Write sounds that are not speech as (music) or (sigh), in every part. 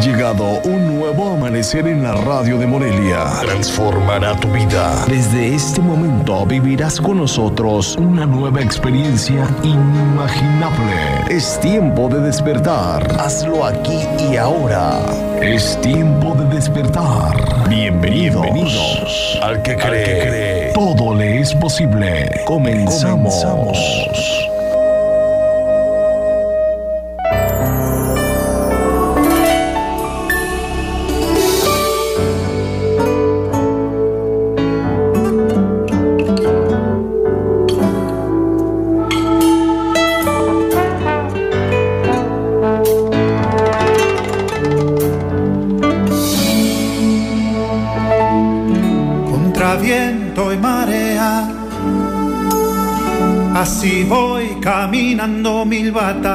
llegado un nuevo amanecer en la radio de Morelia. Transformará tu vida. Desde este momento vivirás con nosotros una nueva experiencia inimaginable. Es tiempo de despertar. Hazlo aquí y ahora. Es tiempo de despertar. Bienvenidos, Bienvenidos al, que cree, Todo le es posible. Comenzamos. Comenzamos.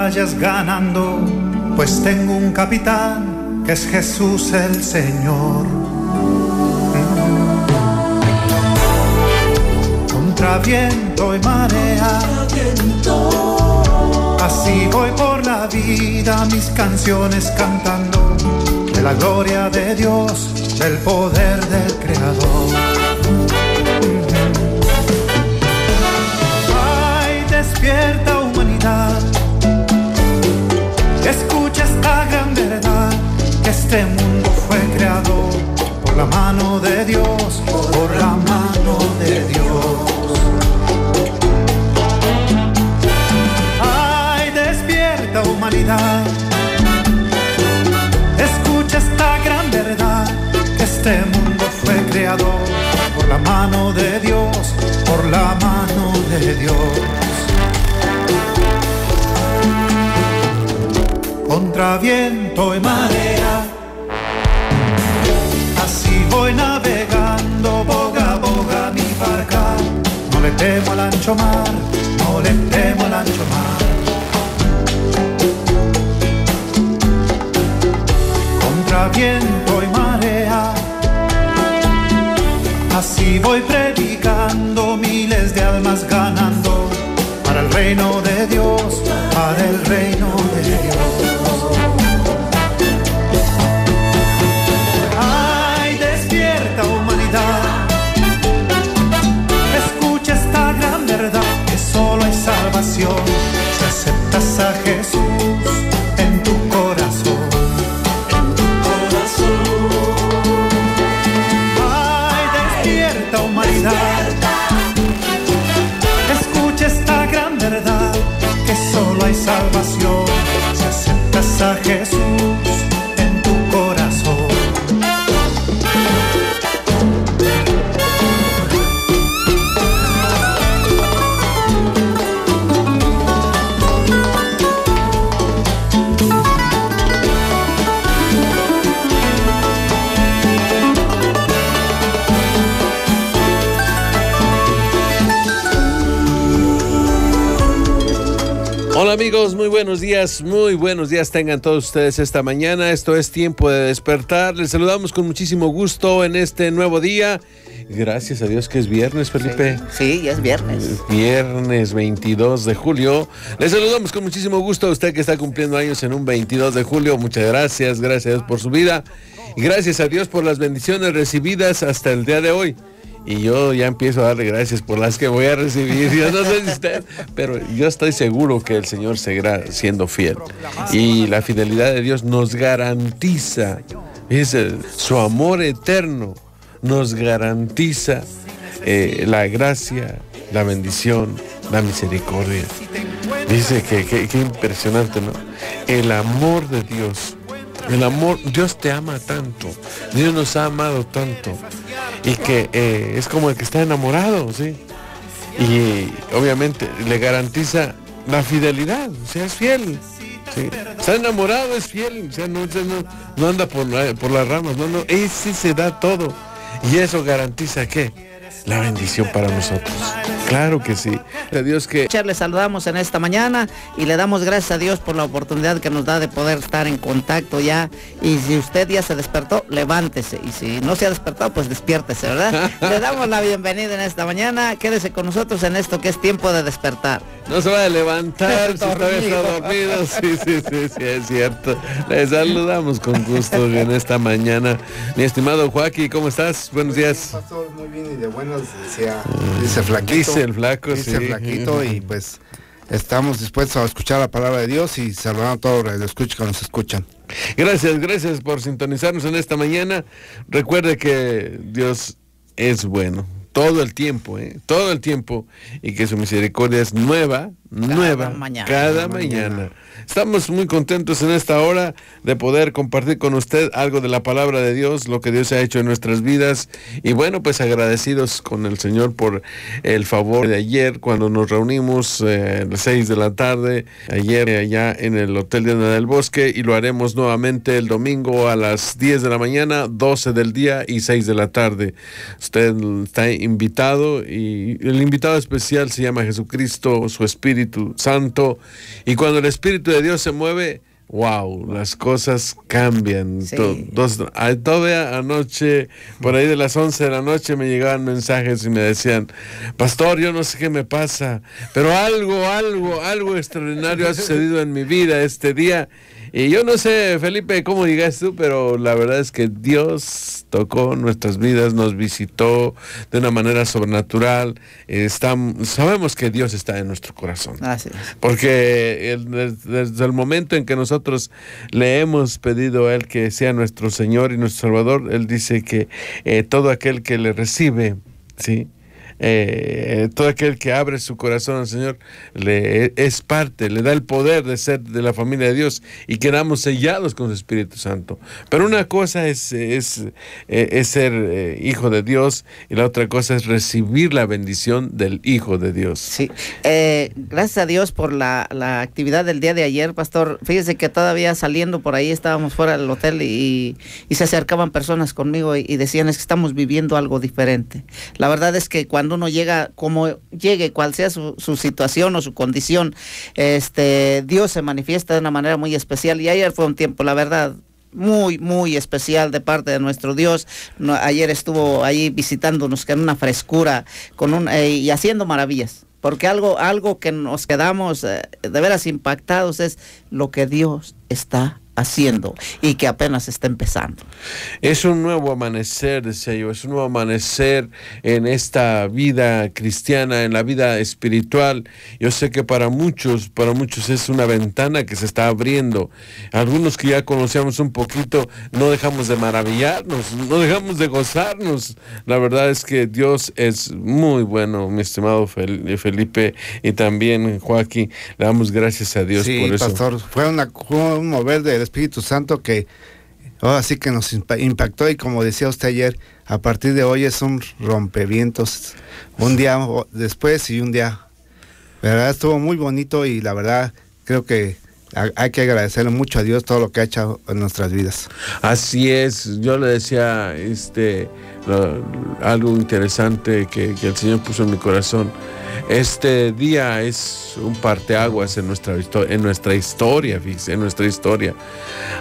Batallas ganando, pues tengo un capitán que es Jesús el Señor. Contra viento y marea, así voy por la vida, mis canciones cantando de la gloria de Dios, del poder del Creador. Ay, despierta este mundo fue creado por la mano de Dios, por la mano de Dios. Ay, despierta humanidad. Escucha esta gran verdad, este mundo fue creado por la mano de Dios, por la mano de Dios. contra viento y marea. Voy navegando, boga, boga mi barca. No le temo al ancho mar, no le temo al ancho mar. Contra viento y marea. Así voy predicando, miles de almas ganando para el reino de Dios, para el reino de Dios. Amigos, muy buenos días, muy buenos días tengan todos ustedes esta mañana. Esto es tiempo de despertar. Les saludamos con muchísimo gusto en este nuevo día. Gracias a Dios que es viernes, Felipe. Sí, ya es viernes. Viernes 22 de julio. Les saludamos con muchísimo gusto a usted que está cumpliendo años en un 22 de julio. Muchas gracias, gracias a Dios por su vida. Y gracias a Dios por las bendiciones recibidas hasta el día de hoy y yo ya empiezo a darle gracias por las que voy a recibir. Pero yo estoy seguro que el Señor seguirá siendo fiel. Y la fidelidad de Dios nos garantiza, dice, su amor eterno nos garantiza eh, la gracia, la bendición, la misericordia. Dice que, que impresionante, ¿no? El amor de Dios. El amor, Dios te ama tanto. Dios nos ha amado tanto y que eh, es como el que está enamorado, ¿sí? Y obviamente le garantiza la fidelidad, o sea, es fiel. ¿sí? Está enamorado, es fiel, o sea, no, no, anda por, por las ramas, no, no, ese se da todo. Y eso garantiza qué? La bendición para nosotros. Claro que sí. A Dios que... Le saludamos en esta mañana y le damos gracias a Dios por la oportunidad que nos da de poder estar en contacto ya. Y si usted ya se despertó, levántese. Y si no se ha despertado, pues despiértese, ¿verdad? (laughs) le damos la bienvenida en esta mañana. Quédese con nosotros en esto que es tiempo de despertar. No se va a levantar (laughs) si todavía está dormido. Sí, sí, sí, sí, es cierto. Le saludamos con gusto en esta mañana. Mi estimado Joaquín, ¿cómo estás? Buenos días. Pastor, muy bien y de decía, dice flaquito. Dice el flaco, dice sí. flaquito y pues estamos dispuestos a escuchar la palabra de Dios y saludar a todos los que nos escuchan. Gracias, gracias por sintonizarnos en esta mañana. Recuerde que Dios es bueno todo el tiempo, ¿eh? todo el tiempo y que su misericordia es nueva, nueva mañana. cada mañana. Estamos muy contentos en esta hora de poder compartir con usted algo de la palabra de Dios, lo que Dios ha hecho en nuestras vidas. Y bueno, pues agradecidos con el Señor por el favor de ayer cuando nos reunimos eh, a las seis de la tarde, ayer allá en el Hotel Diana del Bosque y lo haremos nuevamente el domingo a las 10 de la mañana, 12 del día y 6 de la tarde. Usted está invitado y el invitado especial se llama Jesucristo, su Espíritu Santo. Y cuando el Espíritu de Dios se mueve, wow, las cosas cambian. Sí. To- dos- a- todavía anoche, por ahí de las 11 de la noche, me llegaban mensajes y me decían, Pastor, yo no sé qué me pasa, pero algo, algo, algo extraordinario ha sucedido en mi vida este día. Y yo no sé, Felipe, cómo digas tú, pero la verdad es que Dios tocó nuestras vidas, nos visitó de una manera sobrenatural. Estam- sabemos que Dios está en nuestro corazón. Así es. Porque el- desde el momento en que nosotros le hemos pedido a Él que sea nuestro Señor y nuestro Salvador, Él dice que eh, todo aquel que le recibe, ¿sí? Eh, todo aquel que abre su corazón al Señor le es parte, le da el poder de ser de la familia de Dios y quedamos sellados con su Espíritu Santo. Pero una cosa es, es, eh, es ser eh, hijo de Dios y la otra cosa es recibir la bendición del Hijo de Dios. Sí, eh, gracias a Dios por la, la actividad del día de ayer, pastor. Fíjese que todavía saliendo por ahí estábamos fuera del hotel y, y se acercaban personas conmigo y, y decían es que estamos viviendo algo diferente. La verdad es que cuando uno llega, como llegue, cual sea su, situación o su condición, este Dios se manifiesta de una manera muy especial. Y ayer fue un tiempo, la verdad, muy, muy especial de parte de nuestro Dios. Ayer estuvo ahí visitándonos con una frescura con un, eh, y haciendo maravillas. Porque algo, algo que nos quedamos eh, de veras impactados es lo que Dios está haciendo y que apenas está empezando. Es un nuevo amanecer, decía yo, es un nuevo amanecer en esta vida cristiana, en la vida espiritual. Yo sé que para muchos, para muchos es una ventana que se está abriendo. Algunos que ya conocíamos un poquito, no dejamos de maravillarnos, no dejamos de gozarnos. La verdad es que Dios es muy bueno, mi estimado Fel- Felipe y también Joaquín. Le damos gracias a Dios sí, por eso. pastor, fue, una, fue un mover del Espíritu Santo que ahora sí que nos impa- impactó y como decía usted ayer, a partir de hoy es un rompevientos, un día después y un día. La verdad estuvo muy bonito y la verdad creo que ha- hay que agradecerle mucho a Dios todo lo que ha hecho en nuestras vidas. Así es, yo le decía este algo interesante que el Señor puso en mi corazón. Este día es un parteaguas en nuestra, en nuestra historia, fíjese, en nuestra historia.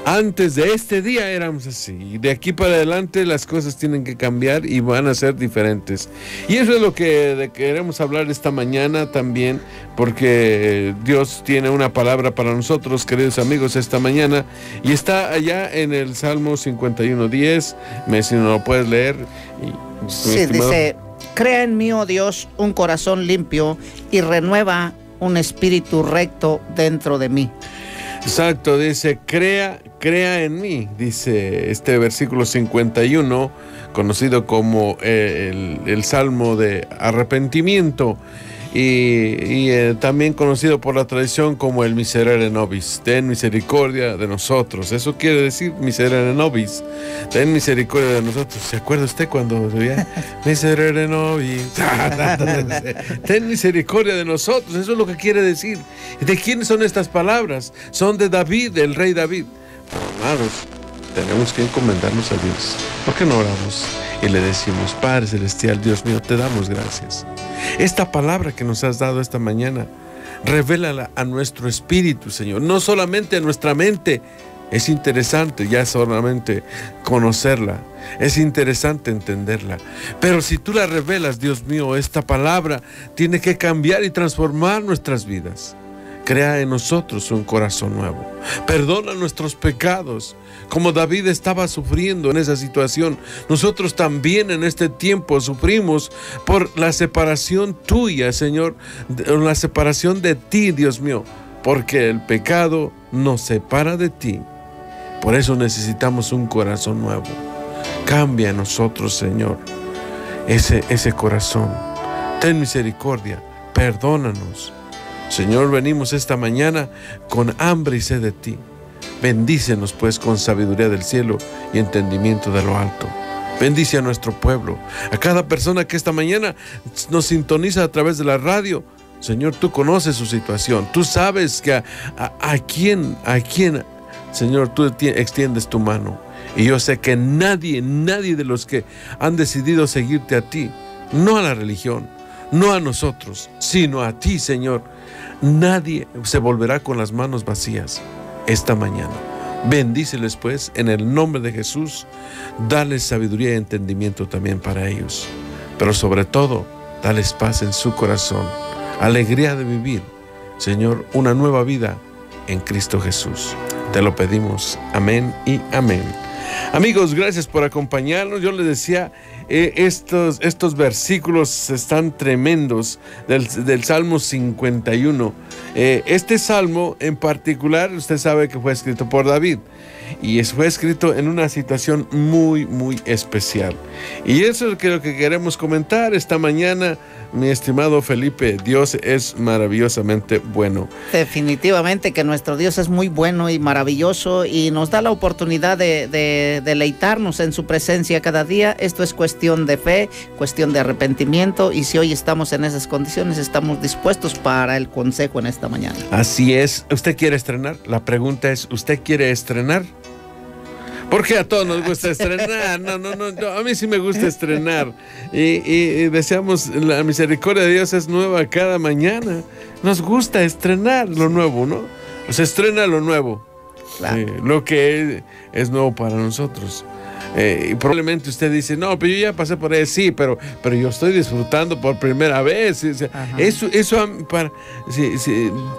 Antes de este día éramos así, y de aquí para adelante las cosas tienen que cambiar y van a ser diferentes. Y eso es lo que queremos hablar esta mañana también, porque Dios tiene una palabra para nosotros, queridos amigos, esta mañana, y está allá en el Salmo 51.10, me si no lo puedes leer. y- Sí, estimado- dice, crea en mí, oh Dios, un corazón limpio y renueva un espíritu recto dentro de mí. Exacto, dice, crea, crea en mí, dice este versículo 51, conocido como eh, el, el Salmo de arrepentimiento y, y, eh, también conocido por la tradición como el Miserere Nobis, ten misericordia de nosotros. Eso quiere decir Miserere Nobis, ten misericordia de nosotros. ¿Se acuerda usted cuando veía (laughs) Miserere Nobis? (laughs) ten misericordia de nosotros, eso es lo que quiere decir. ¿De quiénes son estas palabras? Son de David, el rey David. Amados, tenemos que encomendarnos a Dios. ¿Por qué no oramos y le decimos, Padre Celestial, Dios mío, te damos gracias? Esta palabra que nos has dado esta mañana, revélala a nuestro espíritu, Señor, no solamente a nuestra mente. Es interesante ya solamente conocerla, es interesante entenderla. Pero si tú la revelas, Dios mío, esta palabra tiene que cambiar y transformar nuestras vidas. Crea en nosotros un corazón nuevo. Perdona nuestros pecados. Como David estaba sufriendo en esa situación, nosotros también en este tiempo sufrimos por la separación tuya, Señor, la separación de ti, Dios mío, porque el pecado nos separa de ti. Por eso necesitamos un corazón nuevo. Cambia nosotros, Señor, ese, ese corazón. Ten misericordia, perdónanos Señor, venimos esta mañana con hambre y sed de ti. Bendícenos pues con sabiduría del cielo y entendimiento de lo alto. Bendice a nuestro pueblo, a cada persona que esta mañana nos sintoniza a través de la radio. Señor, tú conoces su situación. Tú sabes que a, a quién, a quién, Señor, tú extiendes tu mano. Y yo sé que nadie, nadie de los que han decidido seguirte a ti, no a la religión, no a nosotros, sino a ti, Señor, Nadie se volverá con las manos vacías esta mañana. Bendíceles pues en el nombre de Jesús. Dales sabiduría y entendimiento también para ellos. Pero sobre todo, dales paz en su corazón. Alegría de vivir, Señor, una nueva vida en Cristo Jesús. Te lo pedimos. Amén y amén. Amigos, gracias por acompañarnos. Yo les decía eh, estos, estos versículos están tremendos del, del Salmo 51. Eh, este salmo en particular, usted sabe que fue escrito por David y fue escrito en una situación muy, muy especial. Y eso es lo que queremos comentar esta mañana mi estimado Felipe, Dios es maravillosamente bueno. Definitivamente que nuestro Dios es muy bueno y maravilloso y nos da la oportunidad de, deleitarnos en su presencia cada día. Esto es cuestión de fe, cuestión de arrepentimiento y si hoy estamos en esas condiciones, estamos dispuestos para el consejo en esta mañana. Así es. ¿Usted quiere estrenar? La pregunta es, ¿usted quiere estrenar? Porque a todos nos gusta estrenar. No, no, no, a mí sí me gusta estrenar. Y, deseamos, la misericordia de Dios es nueva cada mañana. Nos gusta estrenar lo nuevo, ¿no? Se estrena lo nuevo. lo que es, nuevo para nosotros. Eh, y probablemente usted dice, no, pero yo ya pasé por ahí, sí, pero, pero yo estoy disfrutando por primera vez. eso, eso para,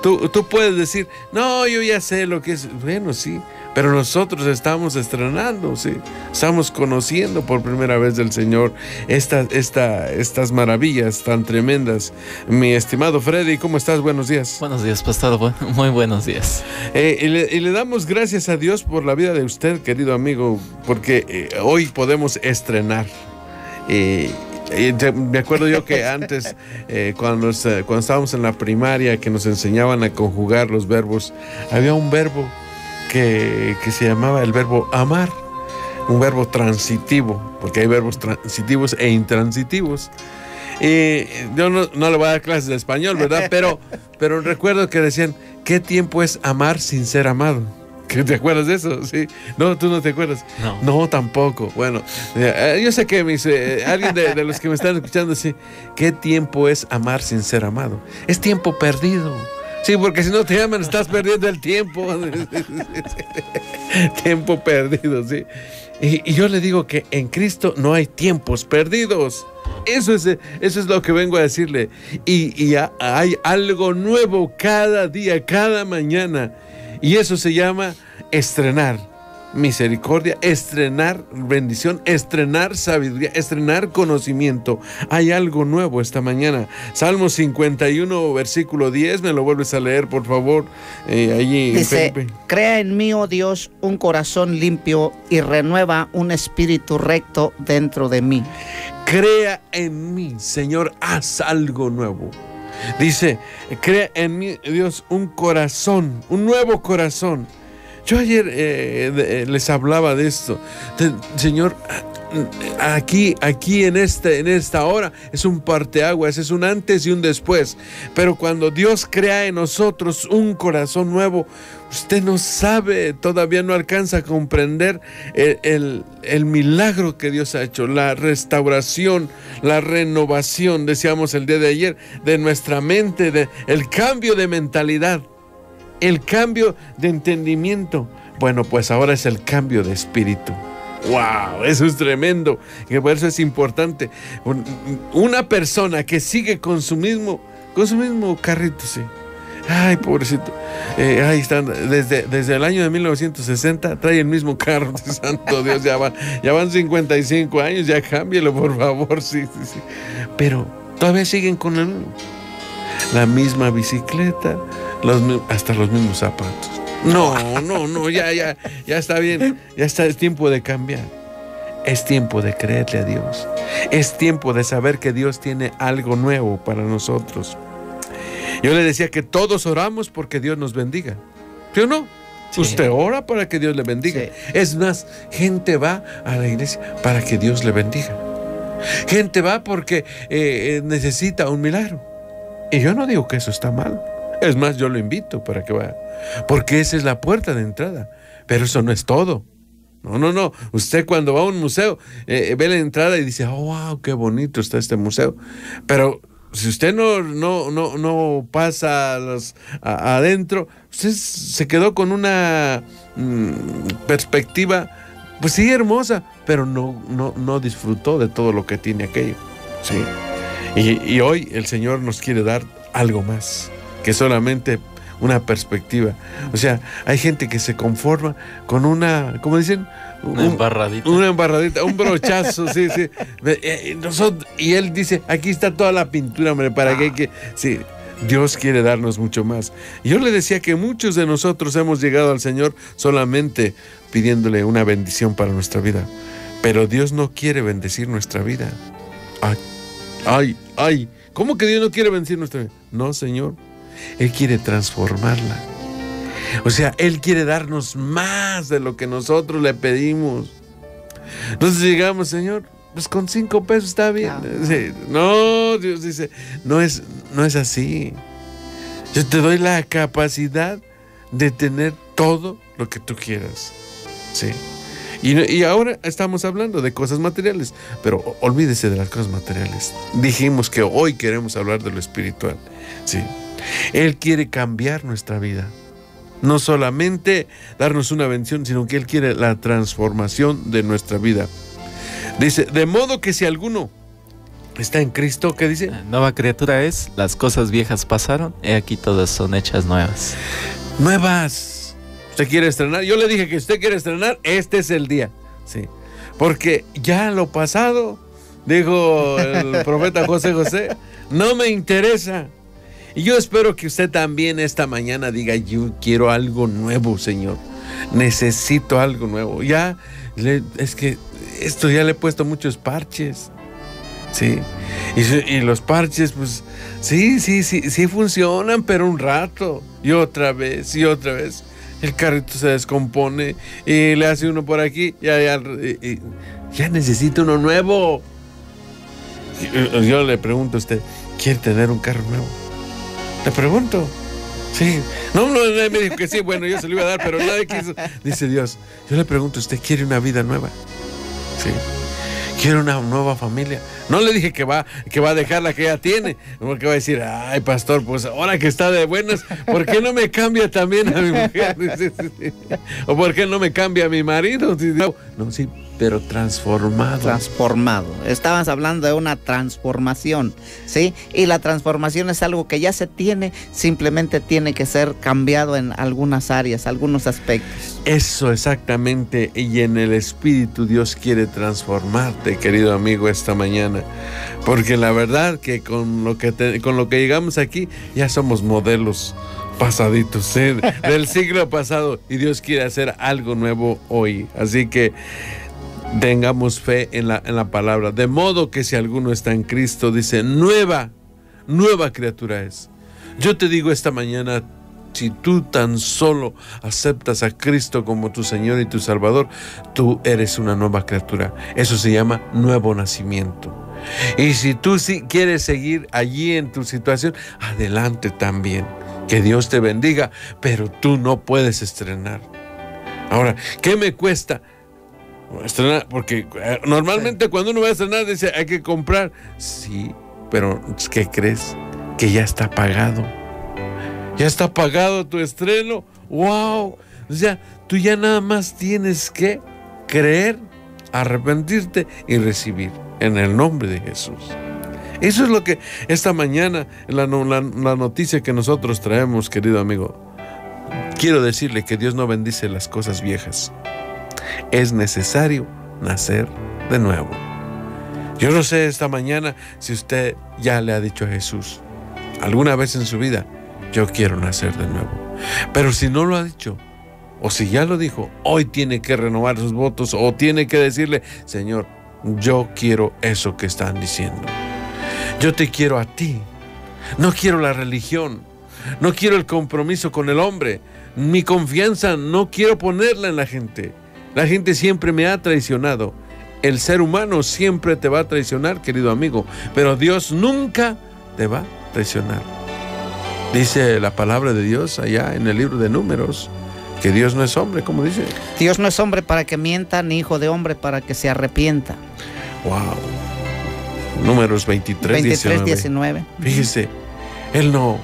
tú, tú puedes decir, no, yo ya sé lo que es. Bueno, sí, pero nosotros estamos estrenando, ¿sí? Estamos conociendo por primera vez del Señor esta, esta, estas maravillas tan tremendas. Mi estimado Freddy, ¿cómo estás? Buenos días. Buenos días, pastor. Muy buenos días. Eh, y, le, damos gracias a Dios por la vida de usted, querido amigo, porque eh, hoy podemos estrenar. Eh, me acuerdo yo que (laughs) antes, cuando, cuando estábamos en la primaria, que nos enseñaban a conjugar los verbos, había un verbo que, se llamaba el verbo amar, un verbo transitivo, porque hay verbos transitivos e intransitivos. Y yo no, le voy a dar clases de español, ¿verdad? (laughs) Pero, pero recuerdo que decían, ¿qué tiempo es amar sin ser amado? ¿Te acuerdas de eso? Sí. No, tú no te acuerdas. No. No, tampoco. Bueno, eh, yo sé que mis, eh, alguien de, de, los que me están escuchando dice, ¿qué tiempo es amar sin ser amado? Es tiempo perdido. Sí, porque si no te llaman estás perdiendo el tiempo. (laughs) tiempo perdido, sí. Y, yo le digo que en Cristo no hay tiempos perdidos. Eso es, eso es lo que vengo a decirle. Y, y hay algo nuevo cada día, cada mañana. Y eso se llama estrenar misericordia, estrenar bendición, estrenar sabiduría, estrenar conocimiento. Hay algo nuevo esta mañana. Salmo 51, versículo 10, me lo vuelves a leer, por favor. Eh, allí, Dice, crea en mí, oh Dios, un corazón limpio y renueva un espíritu recto dentro de mí. Crea en mí, Señor, haz algo nuevo. Dice, crea en mí, Dios, un corazón, un nuevo corazón Yo ayer eh, eh, les hablaba de esto. Señor, aquí, aquí en, este, en esta hora es un parteaguas, es un antes y un después. Pero cuando Dios crea en nosotros un corazón nuevo, usted no sabe, todavía no alcanza a comprender el, milagro que Dios ha hecho, la restauración, la renovación, decíamos el día de ayer, de nuestra mente, de, el cambio de mentalidad, el cambio de entendimiento. Bueno, pues ahora es el cambio de espíritu. ¡Wow! Eso es tremendo. Por eso es importante. Una persona que sigue con su mismo, con su mismo carrito, sí. Ay, pobrecito. Eh, ahí están. Desde, desde el año de 1960 trae el mismo carro. (laughs) Santo Dios, ya van, ya van 55 años. Ya cámbielo, por favor. Sí, sí, sí. Pero todavía siguen con el, la misma bicicleta, los, hasta los mismos zapatos. No, no, no, ya, ya, ya está bien. Ya está, es tiempo de cambiar. Es tiempo de creerle a Dios. Es tiempo de saber que Dios tiene algo nuevo para nosotros. Yo le decía que todos oramos porque Dios nos bendiga. ¿Sí o no? Usted ora para que Dios le bendiga. Es más, gente va a la iglesia para que Dios le bendiga. Gente va porque eh, eh, necesita un milagro. Y yo no digo que eso está mal. Es más, yo lo invito para que vaya. Porque esa es la puerta de entrada. Pero eso no es todo. No, no, no. Usted cuando va a un museo eh, ve la entrada y dice, oh, wow, qué bonito está este museo. Pero si usted no, no, no, no pasa adentro, usted se quedó con una mm, perspectiva, pues sí, hermosa, pero no, no, no disfrutó de todo lo que tiene aquello. Sí. y hoy el Señor nos quiere dar algo más que solamente una perspectiva. O sea, hay gente que se conforma con una, ¿cómo dicen? Una embarradita. Una embarradita, un brochazo, sí, sí. Eh, y él dice, aquí está toda la pintura, hombre, para que, que... Sí, Dios quiere darnos mucho más. Yo le decía que muchos de nosotros hemos llegado al Señor solamente pidiéndole una bendición para nuestra vida. Pero Dios no quiere bendecir nuestra vida. Ay, ay, ay. ¿Cómo que Dios no quiere bendecir nuestra vida? No, Señor. Él quiere transformarla. O sea, Él quiere darnos más de lo que nosotros le pedimos. Entonces llegamos, Señor, pues con cinco pesos está bien. (laughs) No, Dios dice, no es, no es así. Yo te doy la capacidad de tener todo lo que tú quieras. Sí. Y, y, ahora estamos hablando de cosas materiales, pero olvídese de las cosas materiales. Dijimos que hoy queremos hablar de lo espiritual. Sí. Él quiere cambiar nuestra vida. No solamente darnos una bendición, sino que Él quiere la transformación de nuestra vida. Dice, de modo que si alguno está en Cristo, ¿qué dice? Nueva criatura es, las cosas viejas pasaron, y aquí todas son hechas nuevas. Nuevas. ¿Usted quiere estrenar? Yo le dije que usted quiere estrenar, este es el día. Sí. Porque ya lo pasado, dijo el (laughs) profeta José José, no me interesa. Y yo espero que usted también esta mañana diga, yo quiero algo nuevo, Señor. Necesito algo nuevo. Ya, es que esto ya le he puesto muchos parches. Sí. Y, los parches, pues, sí, sí, sí, sí funcionan, pero un rato. Y otra vez, y otra vez. El carrito se descompone y le hace uno por aquí. Ya, ya, ya necesito uno nuevo. Yo le pregunto a usted, ¿quiere tener un carro nuevo? Le pregunto. Sí. No, no, nadie me dijo que sí. Bueno, yo se lo iba a dar, pero nadie quiso. Dice Dios. Yo le pregunto, ¿usted quiere una vida nueva? Sí. ¿Quiere una nueva familia? No le dije que va, que va a dejar la que ya tiene. Porque va a decir, ay, pastor, pues ahora que está de buenas, ¿por qué no me cambia también a mi mujer? (laughs) ¿O por qué no me cambia a mi marido? No, sí, pero transformado. Transformado. Estabas hablando de una transformación, ¿sí? Y la transformación es algo que ya se tiene, simplemente tiene que ser cambiado en algunas áreas, algunos aspectos. Eso exactamente, y en el Espíritu Dios quiere transformarte, querido amigo, esta mañana. Porque la verdad que con lo que, con lo que llegamos aquí ya somos modelos pasaditos ¿eh? (laughs) del siglo pasado y Dios quiere hacer algo nuevo hoy. Así que tengamos fe en la, en la palabra. De modo que si alguno está en Cristo, dice, nueva, nueva criatura es. Yo te digo esta mañana, si tú tan solo aceptas a Cristo como tu Señor y tu Salvador, tú eres una nueva criatura. Eso se llama nuevo nacimiento. Y si tú sí quieres seguir allí en tu situación, adelante también. Que Dios te bendiga, pero tú no puedes estrenar. Ahora, ¿qué me cuesta? Estrenar, porque eh, normalmente cuando uno va a estrenar dice hay que comprar. Sí, pero ¿qué crees? Que ya está pagado. Ya está pagado tu estreno. ¡Wow! O sea, tú ya nada más tienes que creer, arrepentirte y recibir en el nombre de Jesús. Eso es lo que esta mañana, la, la, la noticia que nosotros traemos, querido amigo. Quiero decirle que Dios no bendice las cosas viejas. Es necesario nacer de nuevo. Yo no sé esta mañana si usted ya le ha dicho a Jesús alguna vez en su vida, yo quiero nacer de nuevo. Pero si no lo ha dicho, o si ya lo dijo, hoy tiene que renovar sus votos o tiene que decirle, Señor, yo quiero eso que están diciendo. Yo te quiero a ti. No quiero la religión. No quiero el compromiso con el hombre. Mi confianza no quiero ponerla en la gente. La gente siempre me ha traicionado. El ser humano siempre te va a traicionar, querido amigo, pero Dios nunca te va a traicionar. Dice la palabra de Dios allá en el libro de números, que Dios no es hombre, como dice. Dios no es hombre para que mienta, ni hijo de hombre para que se arrepienta. Wow. Números 23, 23 19. Fíjese, Él no,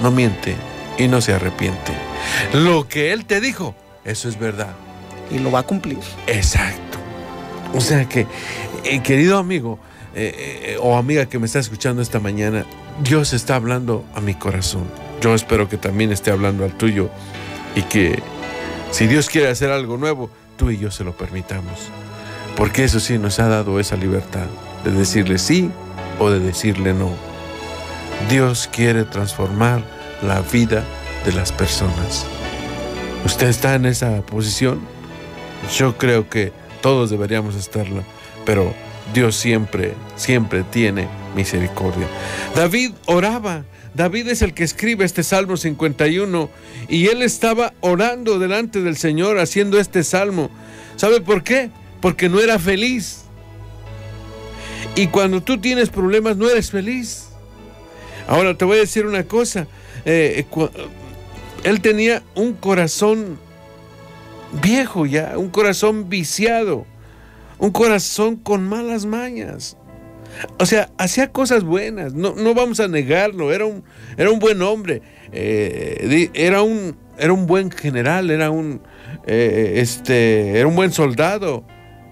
no miente y no se arrepiente. Lo que Él te dijo, eso es verdad. Y lo va a cumplir. Exacto. O sea que, eh, querido amigo eh, eh, o amiga que me está escuchando esta mañana, Dios está hablando a mi corazón. Yo espero que también esté hablando al tuyo y que si Dios quiere hacer algo nuevo, tú y yo se lo permitamos. Porque eso sí nos ha dado esa libertad de decirle sí o de decirle no. Dios quiere transformar la vida de las personas. ¿Usted está en esa posición? Yo creo que todos deberíamos estarlo, pero Dios siempre, siempre tiene misericordia. David oraba. David es el que escribe este Salmo 51 y él estaba orando delante del Señor haciendo este salmo. ¿Sabe por qué? Porque no era feliz. Y cuando tú tienes problemas no eres feliz. Ahora te voy a decir una cosa. Eh, él tenía un corazón viejo ya, un corazón viciado, un corazón con malas mañas. O sea, hacía cosas buenas, no, no vamos a negarlo, era un, era un buen hombre, eh, era, un, era un buen general, era un, eh, este, era un buen soldado,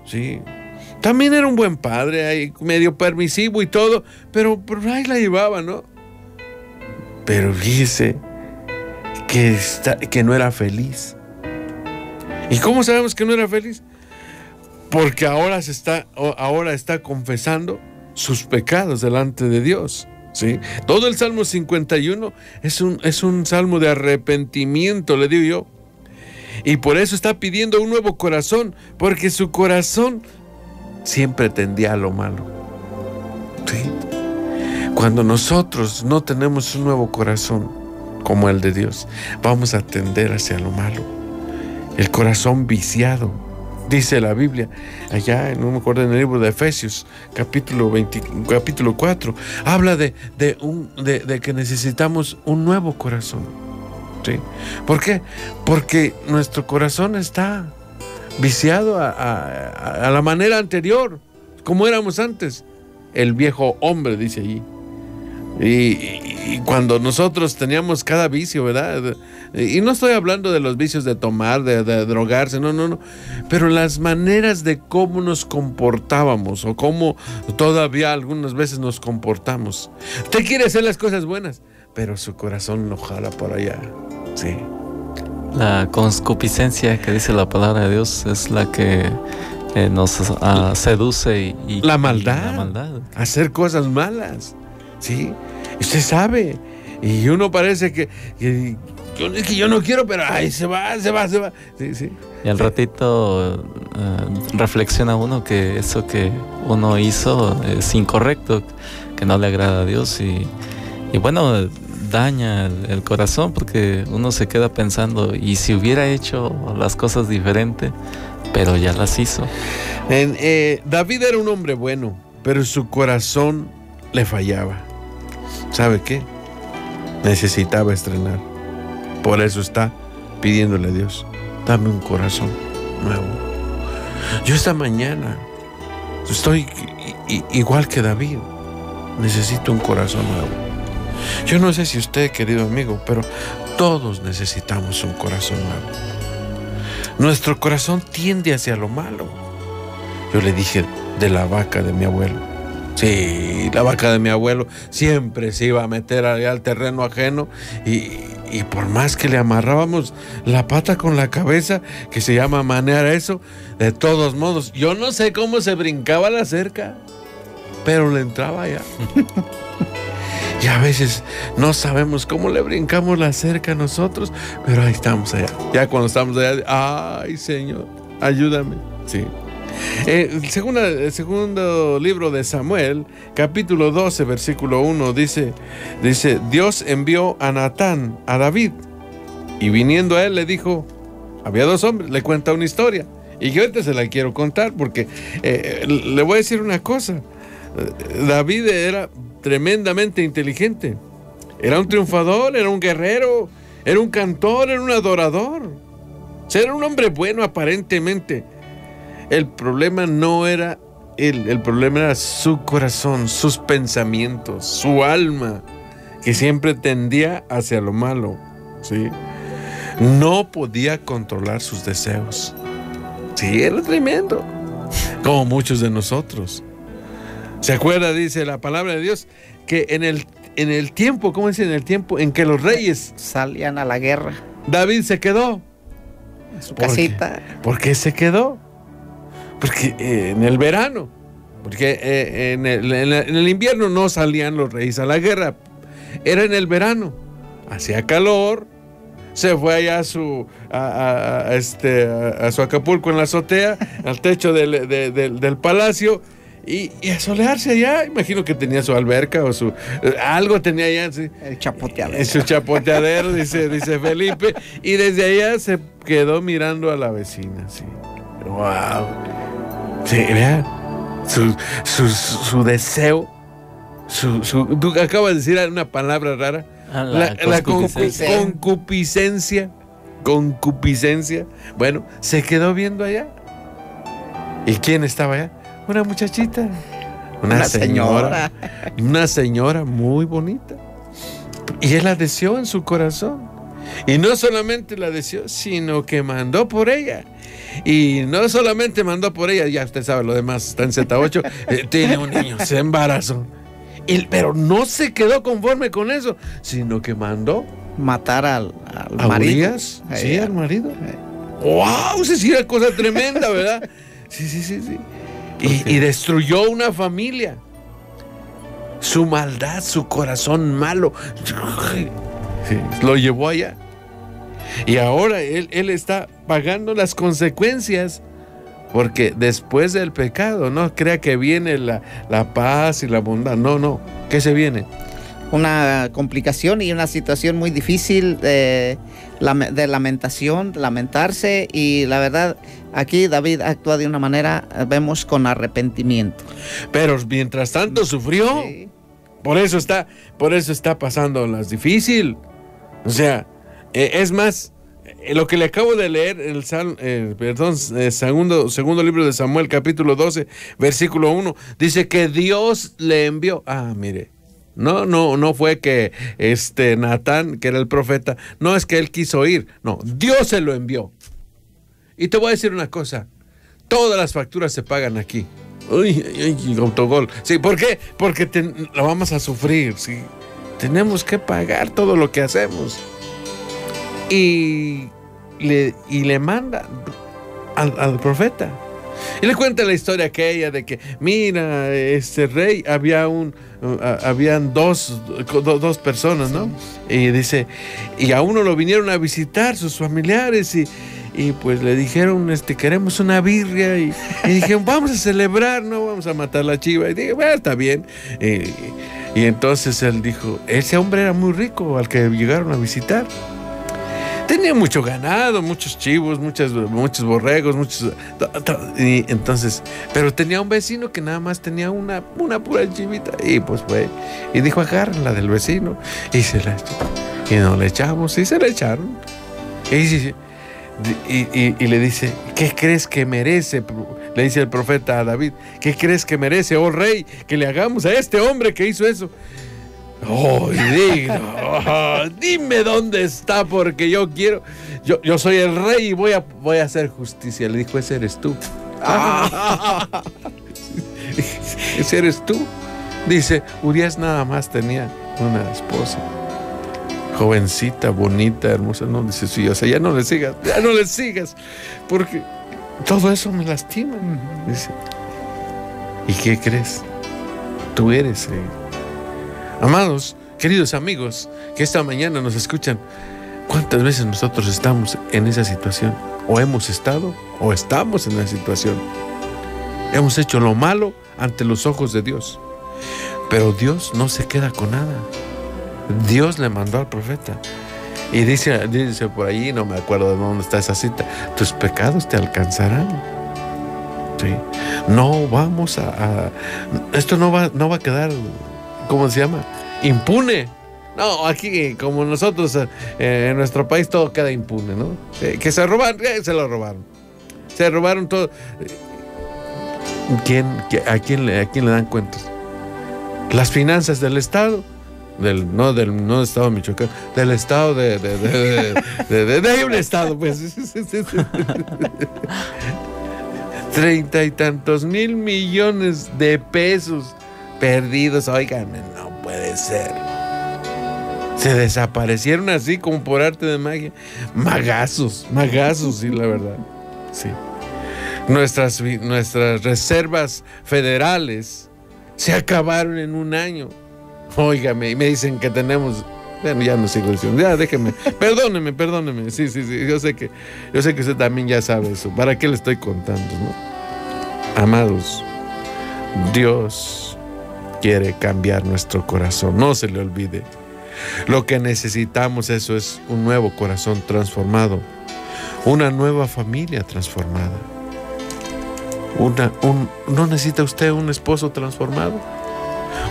¿sí? También era un buen padre, medio permisivo y todo, pero ahí la llevaba, ¿no? Pero fíjese que, está, que no era feliz. ¿Y cómo sabemos que no era feliz? Porque ahora, se está, ahora está confesando sus pecados delante de Dios. ¿sí? Todo el Salmo 51 es un, salmo de arrepentimiento, le digo yo. Y por eso está pidiendo un nuevo corazón, porque su corazón siempre tendía a lo malo. Cuando nosotros no tenemos un nuevo corazón como el de Dios, vamos a tender hacia lo malo. El corazón viciado dice la Biblia, allá, no me acuerdo, en el libro de Efesios, capítulo, 20, capítulo 4, habla de, de, un, de, que necesitamos un nuevo corazón. ¿sí? ¿Por qué? Porque nuestro corazón está viciado a, a la manera anterior, como éramos antes. El viejo hombre, dice allí. Y, cuando nosotros teníamos cada vicio, ¿verdad? Y no estoy hablando de los vicios de tomar, de, drogarse, no, no, no. Pero las maneras de cómo nos comportábamos o cómo todavía algunas veces nos comportamos. Usted quiere hacer las cosas buenas, pero su corazón no jala por allá. Sí. La conscupiscencia que dice la palabra de Dios es la que eh, nos uh, seduce y, la maldad. Y la maldad. Hacer cosas malas. Sí. Usted sabe. Y uno parece que, que, yo no quiero, pero ay, se va, se va, se va. Sí, sí. Y al ratito uh, reflexiona uno que eso que uno hizo es incorrecto, que no le agrada a Dios. Y, y bueno, daña el, corazón porque uno se queda pensando, ¿y si hubiera hecho las cosas diferente? Pero ya las hizo. Eh, David era un hombre bueno, pero su corazón le fallaba. ¿Sabe qué? Necesitaba estrenar. Por eso está pidiéndole a Dios, dame un corazón nuevo. Yo esta mañana estoy igual que David. Necesito un corazón nuevo. Yo no sé si usted, querido amigo, pero todos necesitamos un corazón nuevo. Nuestro corazón tiende hacia lo malo. Yo le dije de la vaca de mi abuelo. Sí, la vaca de mi abuelo siempre se iba a meter allá al terreno ajeno y, y por más que le amarrábamos la pata con la cabeza, que se llama manear eso, de todos modos, yo no sé cómo se brincaba la cerca, pero le entraba ya. (laughs) y a veces no sabemos cómo le brincamos la cerca a nosotros, pero ahí estamos allá. Ya cuando estamos allá, ay Señor, ayúdame. Sí. Eh, el, segundo libro de Samuel, capítulo 12, versículo 1, dice, dice, Dios envió a Natán, a David, y viniendo a él le dijo, había dos hombres, le cuenta una historia, y yo ahorita se la quiero contar porque eh, le voy a decir una cosa, David era tremendamente inteligente, era un triunfador, era un guerrero, era un cantor, era un adorador, era un hombre bueno aparentemente, el problema no era él, el problema era su corazón, sus pensamientos, su alma, que siempre tendía hacia lo malo. ¿sí? No podía controlar sus deseos. Sí, era tremendo. Como muchos de nosotros. ¿Se acuerda? Dice la palabra de Dios que en el, en el tiempo, ¿cómo dice? En el tiempo en que los reyes salían a la guerra. David se quedó. En su casita. ¿Por qué se quedó? Porque eh, en el verano, porque eh, en, el, invierno no salían los reyes a la guerra, era en el verano, hacía calor, se fue allá a su, a, este, a, su Acapulco en la azotea, (laughs) al techo del, palacio. Y, a solearse allá, imagino que tenía su alberca o su algo tenía allá, ¿sí? el chapoteadero. Su chapoteadero, dice, dice Felipe, y desde allá se quedó mirando a la vecina, sí. Wow. Sí, vea. Su, deseo. Su, tú acabas de decir una palabra rara. Ah, la, concupiscencia. concupiscencia. Bueno, se quedó viendo allá. ¿Y quién estaba allá? Una muchachita. Una, señora, Una señora muy bonita. Y él la deseó en su corazón. Y no solamente la deseó, sino que mandó por ella. Y no solamente mandó por ella, ya usted sabe lo demás, está en Z8, (laughs) eh, tiene un niño, se embarazó. pero no se quedó conforme con eso, sino que mandó matar al, marido. sí, al marido. ¡Wow! Se sí, cosa tremenda, ¿verdad? Sí, sí, sí, sí. Y, y, destruyó una familia. Su maldad, su corazón malo, lo llevó allá. Y ahora él, él está pagando las consecuencias. Porque después del pecado, no crea que viene la, paz y la bondad. No, no. ¿Qué se viene? Una complicación y una situación muy difícil de, de lamentación, lamentarse. Y la verdad, aquí David actúa de una manera, vemos, con arrepentimiento. Pero mientras tanto sufrió. Por eso está, por eso está pasando las difícil. O sea, eh, es más, eh, lo que le acabo de leer, el eh, perdón, segundo, segundo libro de Samuel, capítulo 12, versículo 1, dice que Dios le envió. Ah, mire. No, no, no fue que este Natán, que era el profeta, no es que él quiso ir, no, Dios se lo envió. Y te voy a decir una cosa, todas las facturas se pagan aquí. Uy, uy, autogol. Sí, ¿por qué? Porque lo vamos a sufrir, sí. Tenemos que pagar todo lo que hacemos y le, y le manda al, profeta. Y le cuenta la historia aquella de que, mira, este rey, había un, habían dos, dos personas, ¿no? Y dice, y a uno lo vinieron a visitar sus familiares y, y pues le dijeron, este, queremos una birria y, dijeron, vamos a celebrar, no vamos a matar la chiva. Y dije, bueno, está bien. Y entonces él dijo, ese hombre era muy rico al que llegaron a visitar. Tenía mucho ganado, muchos chivos, muchos, muchos borregos, muchos... Y entonces, pero tenía un vecino que nada más tenía una, una pura chivita. Y pues fue, y dijo, agarren la del vecino. Y se la. Y no le echamos, y se la echaron. Y, y, y, le dice, ¿qué crees que merece? Le dice el profeta a David, ¿qué crees que merece, oh rey, que le hagamos a este hombre que hizo eso? Oh, digno. dime dónde está porque yo quiero. Yo, yo soy el rey y voy a, voy a hacer justicia. Le dijo, ese eres tú. (laughs) ese eres tú. Dice, Urias nada más tenía una esposa. Jovencita, bonita, hermosa. No, dice, sí, o sea, ya no le sigas, ya no le sigas. Porque todo eso me lastima. Dice, ¿y qué crees? Tú eres. Eh, Amados, queridos amigos, que esta mañana nos escuchan, ¿cuántas veces nosotros estamos en esa situación? ¿O hemos estado o estamos en esa situación? Hemos hecho lo malo ante los ojos de Dios. Pero Dios no se queda con nada. Dios le mandó al profeta. Y dice, dice por ahí, no me acuerdo de dónde está esa cita, tus pecados te alcanzarán. ¿Sí? No vamos a, esto no va, no va a quedar ¿cómo se llama? Impune. No, aquí como nosotros eh, en nuestro país todo queda impune, ¿no? Eh, que se robaron, eh, se lo robaron. Se robaron todo. ¿Quién, a, quién, ¿A quién le dan cuentas? Las finanzas del Estado, del, no del no Estado de Michoacán, del Estado de, de, de, de un Estado, pues. (laughs) Treinta y tantos mil millones de pesos perdidos. Oigan, no puede ser. Se desaparecieron así como por arte de magia. Magazos, magazos, sí, la verdad. Sí. Nuestras, nuestras reservas federales se acabaron en un año. Óigame, y me dicen que tenemos. Bueno, ya no sigo diciendo. Ya, déjeme. Perdóneme, perdóneme. Sí, sí, sí. Yo sé que, yo sé que usted también ya sabe eso. ¿Para qué le estoy contando, no? Amados, Dios quiere cambiar nuestro corazón. No se le olvide. Lo que necesitamos eso es un nuevo corazón transformado, una nueva familia transformada. Una, ¿No necesita usted un esposo transformado?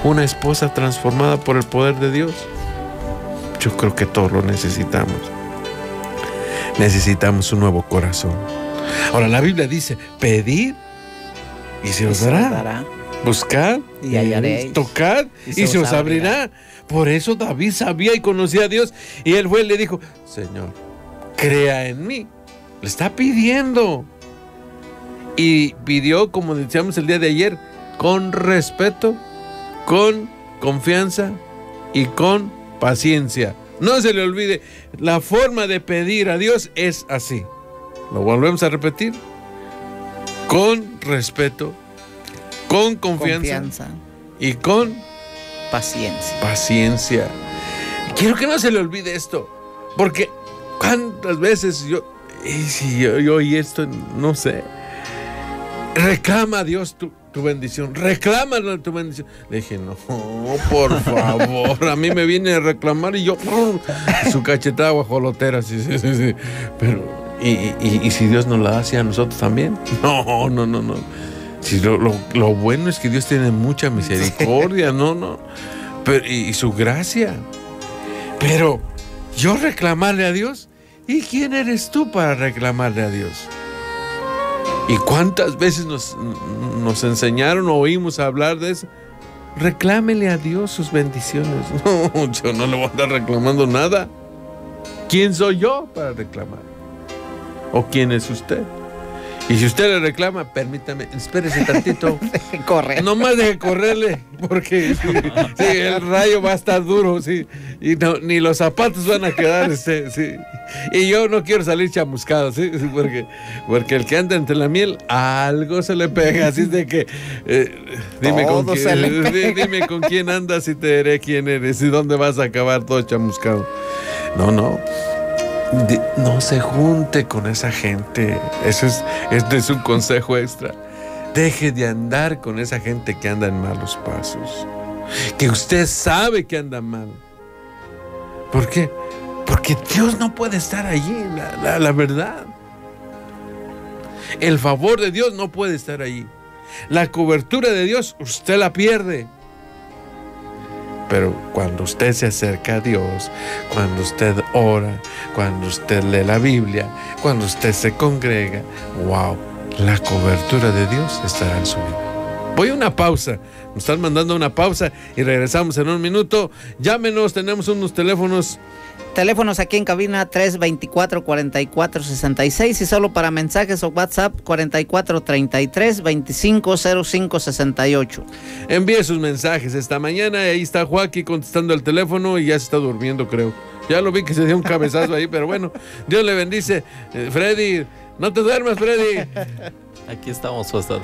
¿Una esposa transformada por el poder de Dios? Yo creo que todos lo necesitamos. Necesitamos un nuevo corazón. Ahora la Biblia dice, pedir y se os dará. Buscad y hallaréis. Tocad y, se, os abrirá. Por eso David sabía y conocía a Dios. Y él fue y le dijo, Señor, crea en mí. Le está pidiendo. Y pidió, como decíamos el día de ayer, con respeto, con confianza y con paciencia. No se le olvide, la forma de pedir a Dios es así. Lo volvemos a repetir. Con respeto, con confianza, y con paciencia. Paciencia. Quiero que no se le olvide esto, porque cuántas veces yo, y si yo, yo y esto, no sé, reclama a Dios tu, tu bendición, reclama tu bendición. Le dije, no, por favor, a mí me viene a reclamar y yo, (laughs) su cachetada guajolotera, sí, sí, sí, sí. Pero, y, y, y si Dios nos la hace a nosotros también, (laughs) no, no, no, no. Si lo, lo, bueno es que Dios tiene mucha misericordia, no, no, pero, y, su gracia. Pero yo reclamarle a Dios, ¿y quién eres tú para reclamarle a Dios? ¿Y cuántas veces nos, nos enseñaron o oímos hablar de eso? Reclámele a Dios sus bendiciones. (laughs) No, yo no le voy a estar reclamando nada. ¿Quién soy yo para reclamar? ¿O quién es usted? Y si usted le reclama, permítame, espérese tantito. (laughs) Corre. más deje correrle, porque (laughs) el rayo va a estar duro, sí. Y ni los zapatos van a quedar, este, sí. Y yo no quiero salir chamuscado, sí, porque, porque el que anda entre la miel, algo se le pega. Así de que, eh, dime, con quién, dime con quién andas y te diré quién eres y dónde vas a acabar todo chamuscado. No, no no se junte con esa gente. Eso es, este es un consejo extra. Deje de andar con esa gente que anda en malos pasos. que usted sabe que anda mal. ¿Por qué? Porque Dios no puede estar allí, la, la verdad. El favor de Dios no puede estar allí. La cobertura de Dios usted la pierde. Pero cuando usted se acerca a Dios, cuando usted ora, cuando usted lee la Biblia, cuando usted se congrega, wow, la cobertura de Dios estará en su vida. Voy a una pausa. Nos están mandando una pausa y regresamos en un minuto. Llámenos, tenemos unos teléfonos Teléfonos aquí en cabina 324-4466 y solo para mensajes o WhatsApp 4433-250568. Envíe sus mensajes esta mañana y ahí está Joaquín contestando el teléfono y ya se está durmiendo, creo. Ya lo vi que se dio un cabezazo ahí, pero bueno, Dios le bendice. Eh, Freddy, no te duermas, Freddy. Aquí estamos, pastor.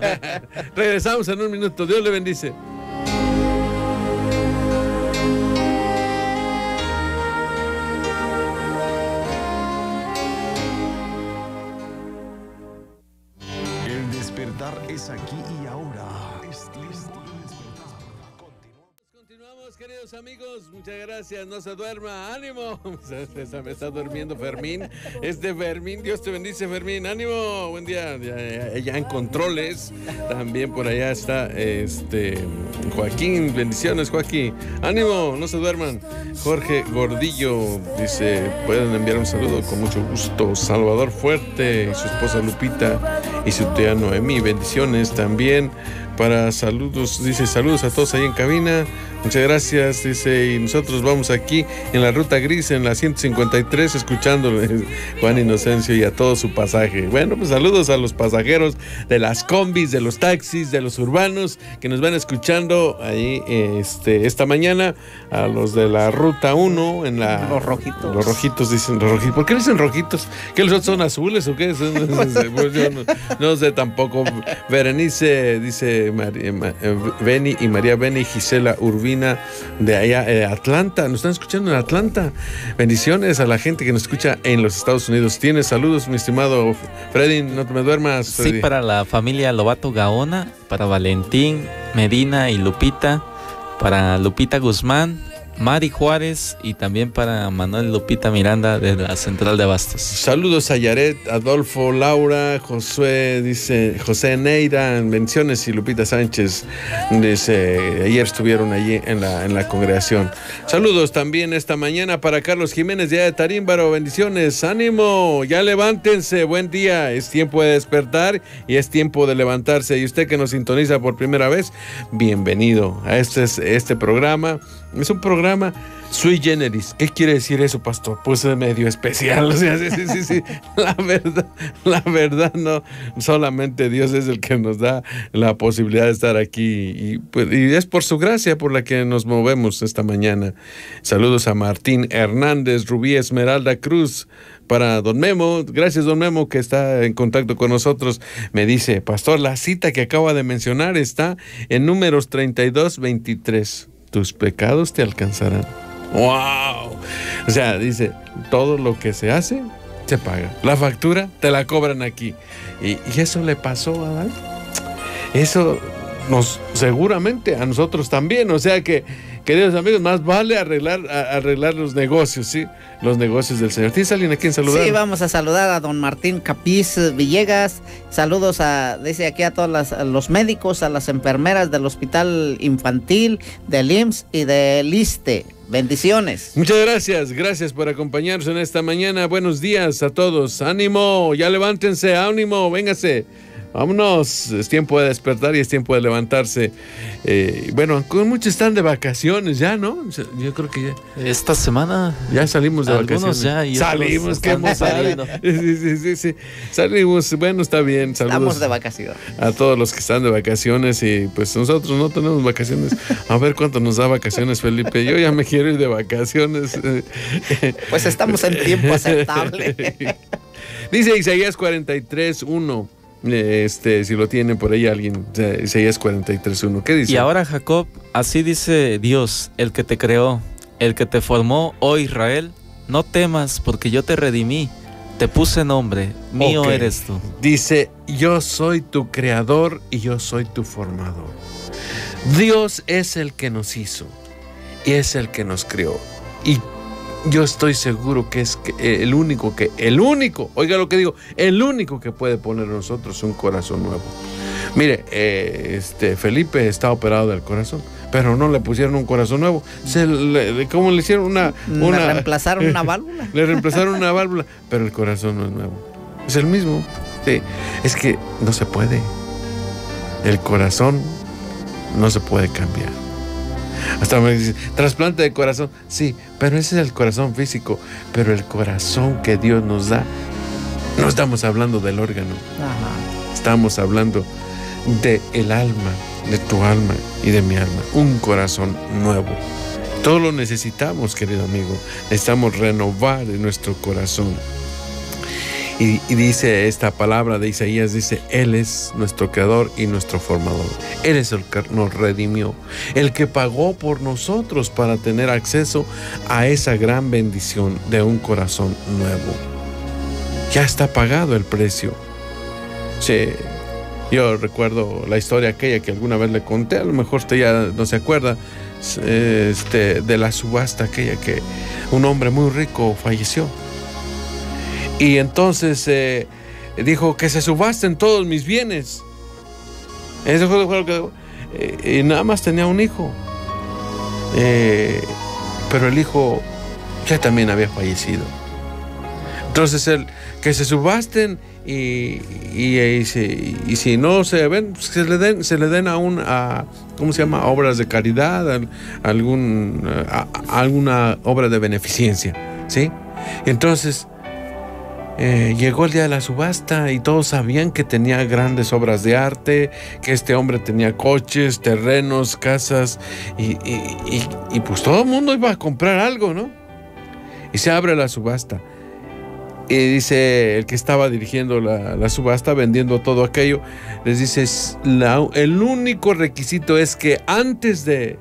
(laughs) Regresamos en un minuto. Dios le bendice. Amigos. Muchas gracias. No se duerma. ¡Ánimo! (laughs) Me está durmiendo Fermín. Este Fermín, Dios te bendice, Fermín. ¡Ánimo! Buen día. Ya, en controles. También por allá está este Joaquín. Bendiciones, Joaquín. ¡Ánimo! No se duerman. Jorge Gordillo dice: Pueden enviar un saludo con mucho gusto. Salvador Fuerte y su esposa Lupita y su tía Noemí. Bendiciones también para saludos, dice saludos a todos ahí en cabina. Muchas gracias, dice, y nosotros vamos aquí en la ruta gris, en la 153, escuchando (laughs) Juan Inocencio y a todo su pasaje. Bueno, pues saludos a los pasajeros de las combis, de los taxis, de los urbanos que nos van escuchando ahí este, esta mañana, a los de la ruta 1 en la... Los rojitos. Los rojitos dicen los rojitos. ¿Por qué dicen rojitos? ¿Que los otros son azules o qué? Pues yo no, no sé tampoco. Berenice dice Beni y María Beni, Gisela Urbina de allá, de Atlanta. Nos están escuchando en Atlanta. Bendiciones a la gente que nos escucha en los Estados Unidos. Tienes saludos, mi estimado Freddy. No te me duermas. Sí, para la familia Lobato Gaona, para Valentín, Medina y Lupita, para Lupita Guzmán, Mari Juárez y también para Manuel Lupita Miranda de la Central de Abastos. Saludos a Yaret, Adolfo, Laura, Josué, dice José Neira, bendiciones y Lupita Sánchez, dice, ayer estuvieron allí en la, congregación. Saludos también esta mañana para Carlos Jiménez de Tarímbaro, bendiciones, ánimo, ya levántense, buen día, es tiempo de despertar y es tiempo de levantarse. Y usted que nos sintoniza por primera vez, bienvenido a este, este programa es un programa sui generis. ¿Qué quiere decir eso, pastor? Pues es medio especial. (laughs) La verdad, la verdad, no. Solamente Dios es el que nos da la posibilidad de estar aquí. Y, pues, y es por su gracia por la que nos movemos esta mañana. Saludos a Martín Hernández, Rubí Esmeralda Cruz para don Memo. Gracias, don Memo, que está en contacto con nosotros. Me dice, pastor, la cita que acaba de mencionar está en números 32, 23 tus pecados te alcanzarán. ¡Wow! O sea, dice, todo lo que se hace, se paga. La factura te la cobran aquí. Y, eso le pasó a Adán. Eso nos, seguramente a nosotros también. O sea que Queridos amigos, más vale arreglar, arreglar los negocios, ¿sí? Los negocios del Señor. ¿Tienes alguien a quien saludar? Sí, vamos a saludar a don Martín Capiz Villegas. Saludos a, dice aquí a todos los médicos, a las enfermeras del Hospital Infantil, del IMSS y del ISTE. Bendiciones. Muchas gracias, gracias por acompañarnos en esta mañana. Buenos días a todos. Ánimo, ya levántense, ánimo, véngase. Vámonos, es tiempo de despertar y es tiempo de levantarse. Eh, bueno, muchos están de vacaciones ya, ¿no? Yo creo que ya. Esta semana. Ya salimos de vacaciones. Ya salimos, que hemos salido. Sí, sí, sí, sí, Salimos, bueno, está bien. Saludos Estamos de vacaciones. A todos los que están de vacaciones y pues nosotros no tenemos vacaciones. A ver cuánto nos da vacaciones, Felipe. Yo ya me quiero ir de vacaciones. Pues estamos en tiempo aceptable. (laughs) Dice Isaías 43, 1. Este, si lo tiene por ahí alguien, Isaías 43.1. ¿Qué dice? Y ahora Jacob, así dice Dios, el que te creó, el que te formó, oh Israel, no temas porque yo te redimí, te puse nombre, mío eres tú. Dice, yo soy tu creador y yo soy tu formador. Dios es el que nos hizo y es el que nos creó. Y yo estoy seguro que es el único que, el único, oiga lo que digo, el único que puede poner en nosotros un corazón nuevo. Mire, eh, este Felipe está operado del corazón, pero no le pusieron un corazón nuevo. Se le, ¿Cómo le hicieron una, una Le reemplazaron una válvula. (laughs) le reemplazaron una válvula, pero el corazón no es nuevo. Es el mismo. Sí. Es que no se puede. El corazón no se puede cambiar. Hasta me dice, trasplante de corazón. Sí, pero ese es el corazón físico. Pero el corazón que Dios nos da, no estamos hablando del órgano. Estamos hablando de el alma, de tu alma y de mi alma. Un corazón nuevo. Todo lo necesitamos, querido amigo. Necesitamos renovar nuestro corazón. Y, dice esta palabra de Isaías, dice, Él es nuestro creador y nuestro formador. Él es el que nos redimió, el que pagó por nosotros para tener acceso a esa gran bendición de un corazón nuevo. Ya está pagado el precio. Sí, yo recuerdo la historia aquella que alguna vez le conté, a lo mejor usted ya no se acuerda, este, de la subasta aquella que un hombre muy rico falleció y entonces eh, dijo que se subasten todos mis bienes. Eh, y nada más tenía un hijo. Eh, pero el hijo ya también había fallecido. Entonces él, que se subasten y, y, si no se ven, pues se le den, se le den a un, a, ¿cómo se llama? Obras de caridad, algún, alguna obra de beneficencia, ¿sí? Entonces, eh, llegó el día de la subasta y todos sabían que tenía grandes obras de arte, que este hombre tenía coches, terrenos, casas y, pues todo el mundo iba a comprar algo, ¿no? Y se abre la subasta. Y dice el que estaba dirigiendo la, subasta, vendiendo todo aquello, les dice, el único requisito es que antes de,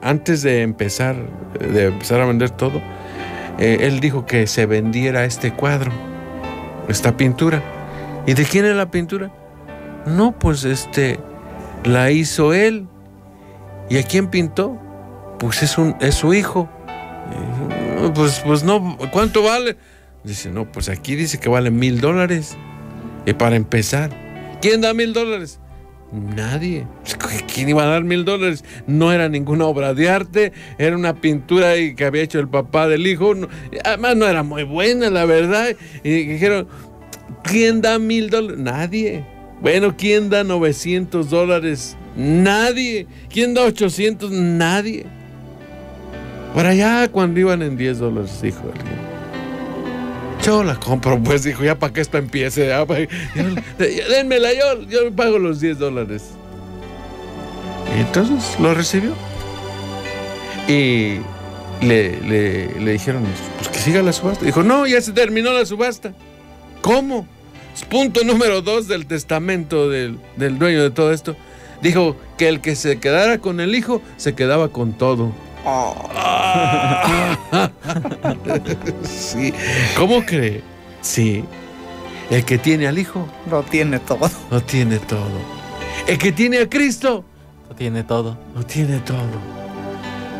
antes de empezar, de empezar a vender todo, eh, él dijo que se vendiera este cuadro esta pintura. ¿Y de quién es la pintura? No, pues este, la hizo él. ¿Y a quién pintó? Pues es, un, es su hijo. Pues, pues no, ¿cuánto vale? Dice, no, pues aquí dice que vale mil dólares. Y para empezar, ¿quién da mil dólares? Nadie. ¿Quién iba a dar mil dólares? No era ninguna obra de arte, era una pintura que había hecho el papá del hijo. Además, no era muy buena, la verdad. Y dijeron, ¿quién da mil dólares? Nadie. Bueno, ¿quién da 900 dólares? Nadie. ¿Quién da 800? Nadie. Por allá, cuando iban en 10 dólares, dijo alguien. Yo la compro, pues dijo, ya para que esto empiece. dénmela, yo, yo pago los 10 dólares. Y entonces lo recibió. Y le, le, dijeron, pues que siga la subasta. Dijo, no, ya se terminó la subasta. ¿Cómo? Punto número dos del testamento del, del dueño de todo esto. Dijo que el que se quedara con el hijo se quedaba con todo. (laughs) sí. ¿Cómo cree? Sí. El que tiene al Hijo. Lo tiene todo. Lo tiene todo. El que tiene a Cristo. Lo tiene todo. Lo tiene todo.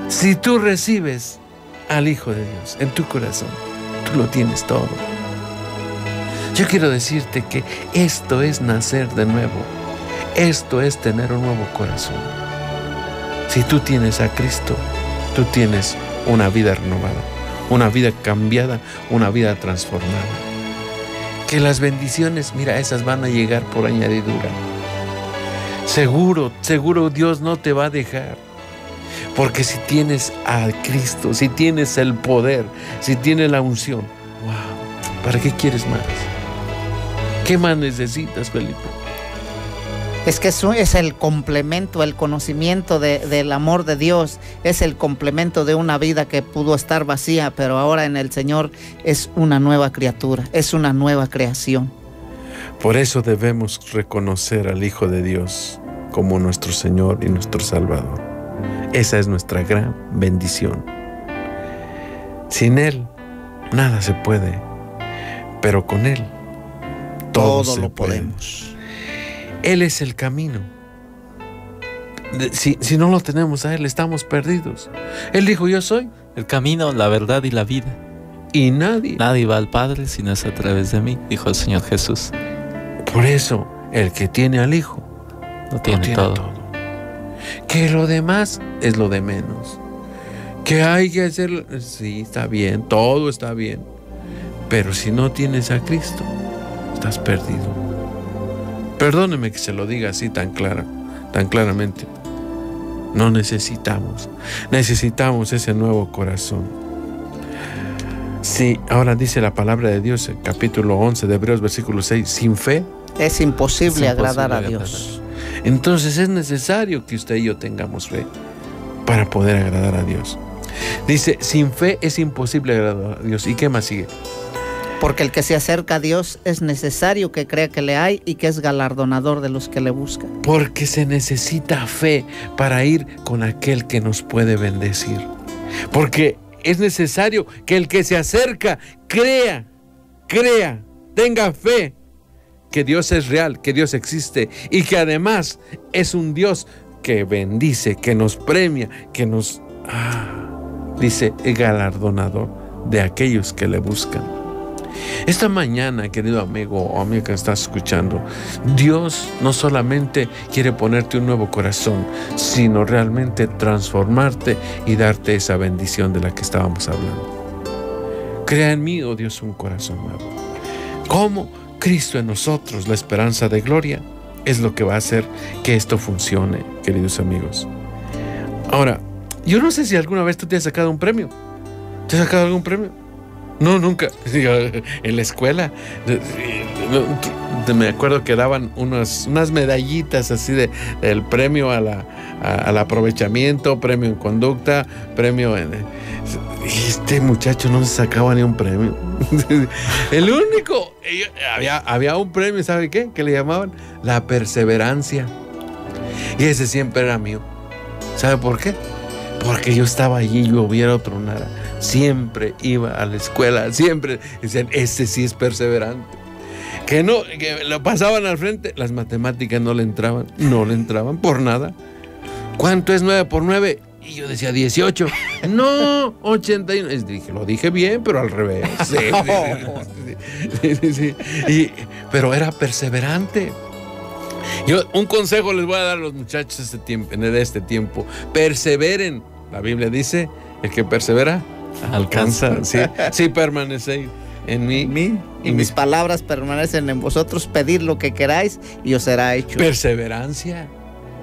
Si tú recibes al Hijo de Dios en tu corazón, tú lo tienes todo. Yo quiero decirte que esto es nacer de nuevo. Esto es tener un nuevo corazón. Si tú tienes a Cristo, tú tienes una vida renovada, una vida cambiada, una vida transformada. Que las bendiciones, mira, esas van a llegar por añadidura. Seguro, seguro Dios no te va a dejar. Porque si tienes a Cristo, si tienes el poder, si tienes la unción, wow, ¿para qué quieres más? ¿Qué más necesitas, Felipe? Es que eso es el complemento, el conocimiento del amor de Dios, es el complemento de una vida que pudo estar vacía, pero ahora en el Señor es una nueva criatura, es una nueva creación. Por eso debemos reconocer al Hijo de Dios como nuestro Señor y nuestro Salvador. Esa es nuestra gran bendición. Sin Él, nada se puede, pero con Él, todo, lo podemos. Él es el camino. si, si no lo tenemos a Él, estamos perdidos. Él dijo, yo soy. El camino, la verdad y la vida. Y nadie. Nadie va al Padre si no es a través de mí, dijo el Señor Jesús. Por eso, el que tiene al Hijo, Lo tiene, todo. Que lo demás es lo de menos. Que hay que hacer, sí, está bien, todo está bien. Pero si no tienes a Cristo, estás perdido. Perdóneme que se lo diga así tan clara, tan claramente. No necesitamos, necesitamos ese nuevo corazón. Sí, ahora dice la palabra de Dios, capítulo 11 de Hebreos, versículo 6, sin fe Es imposible Es agradar a Dios. entonces es necesario que usted y yo tengamos fe para poder agradar a Dios. Dice, sin fe es imposible agradar a Dios. ¿Y qué más sigue? Porque el que se acerca a Dios es necesario que crea que le hay y que es galardonador de los que le buscan. Porque se necesita fe para ir con aquel que nos puede bendecir. Porque es necesario que el que se acerca crea, crea, tenga fe que Dios es real, que Dios existe y que además es un Dios que bendice, que nos premia, que nos, ah, dice, galardonador de aquellos que le buscan. Esta mañana, querido amigo o amiga que estás escuchando, Dios no solamente quiere ponerte un nuevo corazón, sino realmente transformarte y darte esa bendición de la que estábamos hablando. Crea en mí, oh Dios, un corazón nuevo. ¿Cómo? Cristo en nosotros, la esperanza de gloria, es lo que va a hacer que esto funcione, queridos amigos. Ahora, yo no sé si alguna vez tú te has sacado un premio. ¿Te has sacado algún premio? No, nunca. (laughs) En la escuela. Me acuerdo que daban unas, unas medallitas así de, del premio a la, al aprovechamiento, premio en conducta, premio en... Y este muchacho no se sacaba ni un premio. (laughs) El único... Había, había un premio, ¿sabe qué? Que le llamaban la perseverancia. Y ese siempre era mío. ¿Sabe por qué? Porque yo estaba allí y lloviera o tronara. Siempre iba a la escuela, siempre decían, este sí es perseverante. Que no, que lo pasaban al frente, las matemáticas no le entraban, no le entraban por nada. ¿Cuánto es 9 por 9? Y yo decía 18. No, 81. Es- Dije, lo dije bien, pero al revés. (laughs) Sí, sí, sí. Y- pero era perseverante. Yo un consejo les voy a dar a los muchachos de este tiempo, de este tiempo. Perseveren. La Biblia dice, el que persevera alcanza. Sí, sí permanece en mí. mí Y mis palabras permanecen en vosotros, pedid lo que queráis y os será hecho. Perseverancia.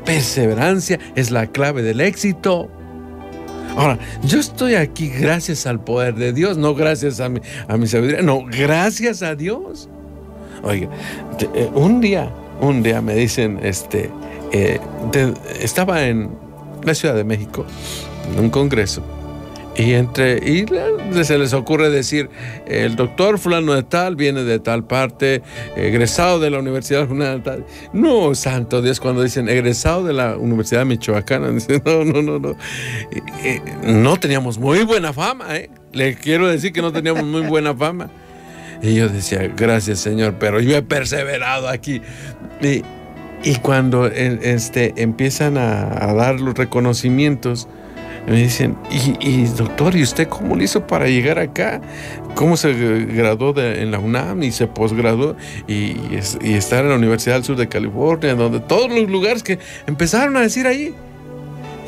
Perseverancia es la clave del éxito. Ahora, yo estoy aquí gracias al poder de Dios, no gracias a mi, a mi sabiduría, no, gracias a Dios. Oiga, te- eh, un día, un día me dicen, este, eh, estaba en la Ciudad de México, en un congreso, y entre, y se les ocurre decir, el doctor fulano de tal viene de tal parte, egresado de la Universidad fulana de tal. No, santo Dios, cuando dicen egresado de la Universidad Michoacana, (laughs) no, no, no, no. No teníamos muy buena fama, ¿eh? Le quiero decir que no teníamos muy buena fama. Y yo decía, gracias Señor, pero yo he perseverado aquí. Y, y cuando este, empiezan a, a dar los reconocimientos, me dicen, y, y, doctor, ¿y usted cómo lo hizo para llegar acá? ¿Cómo se graduó de- en la UNAM y se posgraduó y, y es- y estar en la Universidad del Sur de California, donde todos los lugares que empezaron a decir ahí?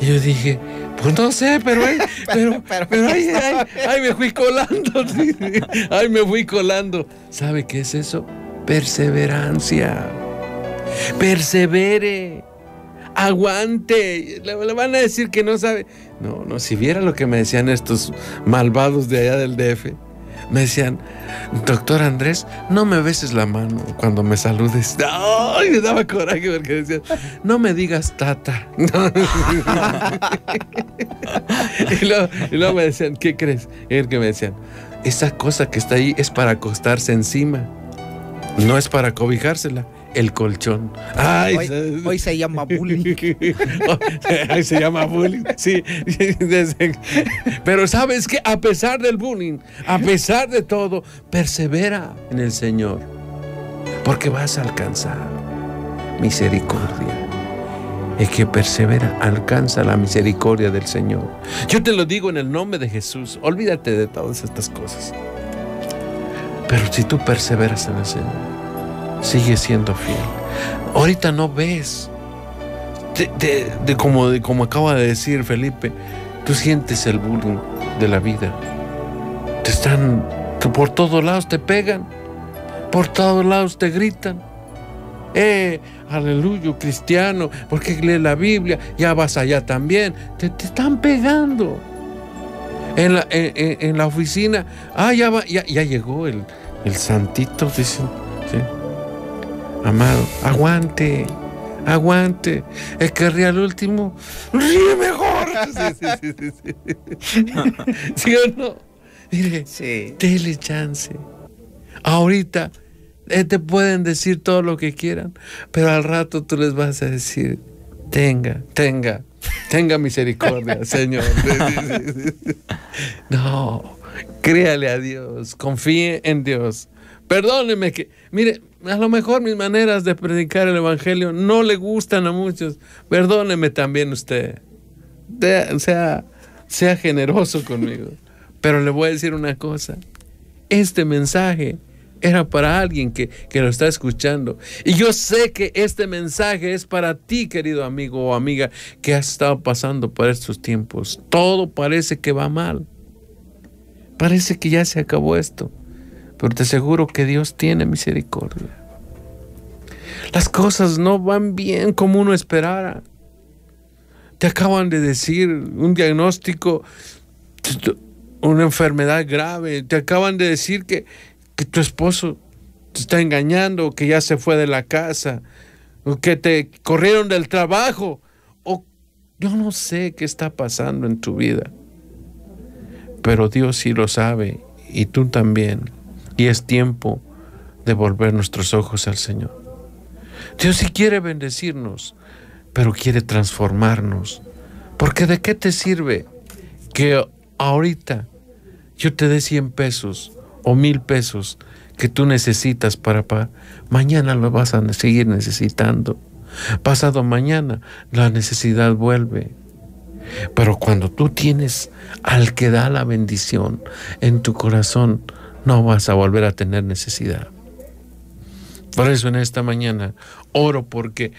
Y yo dije, pues no sé, pero ahí, (laughs) pero, pero pero ahí ahí, me fui colando, (laughs) ahí me fui colando. ¿Sabe qué es eso? Perseverancia. Persevere. Aguante. Le, van a decir que no sabe. No, no, si viera lo que me decían estos malvados de allá del DF. Me decían, doctor Andrés, no me beses la mano cuando me saludes. Ay, me daba coraje porque decían, no me digas tata. (laughs) y, luego, y luego me decían, ¿qué crees? Es que me decían, esa cosa que está ahí es para acostarse encima. No es para cobijársela. El colchón. Ay, Hoy, se- hoy se llama bullying. (laughs) Ay, se llama bullying. Sí. (laughs) Pero sabes que a pesar del bullying, a pesar de todo, persevera en el Señor. Porque vas a alcanzar misericordia. el que persevera alcanza la misericordia del Señor. Yo te lo digo en el nombre de Jesús. Olvídate de todas estas cosas. Pero si tú perseveras en el Señor, sigue siendo fiel. Ahorita no ves. De, como, como acaba de decir Felipe, tú sientes el bullying de la vida. Te están, por todos lados te pegan, por todos lados te gritan. Eh, aleluya, cristiano, porque lee la Biblia, ya vas allá también. Te, están pegando. En la, en, la, oficina, ah, ya, va, ya, llegó el, el santito, dicen. ¿sí? Amado, aguante, aguante. El que ríe al último, ríe mejor. (laughs) Sí, sí, sí, (laughs) sí. o no? Mire, sí. dele chance. Ahorita eh, te pueden decir todo lo que quieran, pero al rato tú les vas a decir, tenga, tenga, tenga misericordia, (laughs) Señor. No, créale a Dios, confíe en Dios. Perdóneme que, mire, a lo mejor mis maneras de predicar el Evangelio no le gustan a muchos. Perdóneme también usted. sea, sea generoso conmigo. Pero le voy a decir una cosa. Este mensaje era para alguien que, lo está escuchando. Y yo sé que este mensaje es para ti, querido amigo o amiga, que has estado pasando por estos tiempos. Todo parece que va mal. Parece que ya se acabó esto. Pero te aseguro que Dios tiene misericordia. Las cosas no van bien como uno esperara. Te acaban de decir un diagnóstico, una enfermedad grave. Te acaban de decir que, que tu esposo te está engañando, que ya se fue de la casa, o que te corrieron del trabajo, o yo no sé qué está pasando en tu vida. Pero Dios sí lo sabe y tú también. Y es tiempo de volver nuestros ojos al Señor. Dios sí quiere bendecirnos, pero quiere transformarnos. Porque de qué te sirve que ahorita yo te dé 100 pesos o mil pesos que tú necesitas para pagar. Mañana lo vas a seguir necesitando. Pasado mañana la necesidad vuelve. Pero cuando tú tienes al que da la bendición en tu corazón, no vas a volver a tener necesidad. Por eso en esta mañana oro porque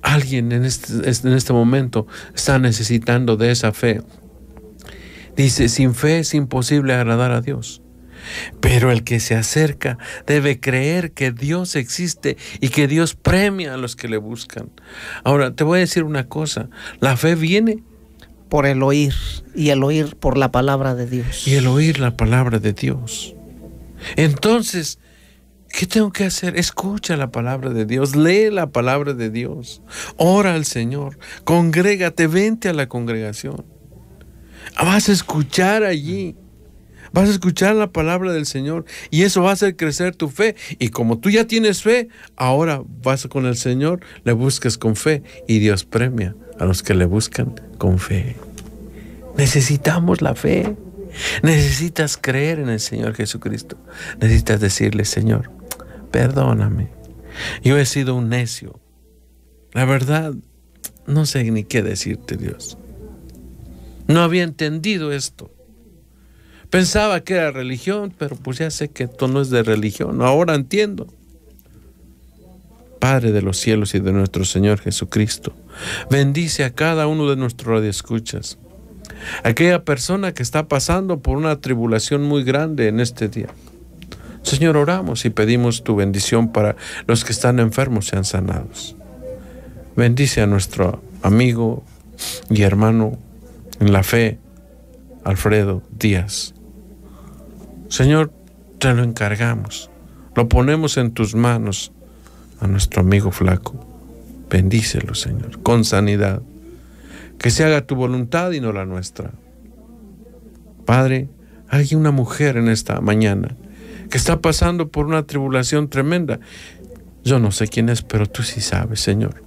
alguien en este, en este momento está necesitando de esa fe. Dice, sin fe es imposible agradar a Dios. Pero el que se acerca debe creer que Dios existe y que Dios premia a los que le buscan. Ahora, te voy a decir una cosa, la fe viene por el oír y el oír por la palabra de Dios. Y el oír la palabra de Dios. Entonces, ¿qué tengo que hacer? Escucha la palabra de Dios, lee la palabra de Dios, ora al Señor, congrégate, vente a la congregación. Vas a escuchar allí Vas a escuchar la palabra del Señor y eso va a hacer crecer tu fe. Y como tú ya tienes fe, ahora vas con el Señor, le buscas con fe y Dios premia a los que le buscan con fe. Necesitamos la fe. Necesitas creer en el Señor Jesucristo. Necesitas decirle, Señor, perdóname. Yo he sido un necio. La verdad, no sé ni qué decirte, Dios. No había entendido esto. Pensaba que era religión, pero pues ya sé que esto no es de religión. Ahora entiendo. Padre de los cielos y de nuestro Señor Jesucristo, bendice a cada uno de nuestros radioescuchas. Aquella persona que está pasando por una tribulación muy grande en este día. Señor, oramos y pedimos tu bendición para los que están enfermos sean sanados. Bendice a nuestro amigo y hermano en la fe, Alfredo Díaz. Señor, te lo encargamos. Lo ponemos en tus manos a nuestro amigo flaco. Bendícelo, Señor, con sanidad. Que se haga tu voluntad y no la nuestra. Padre, hay una mujer en esta mañana que está pasando por una tribulación tremenda. Yo no sé quién es, pero tú sí sabes, Señor.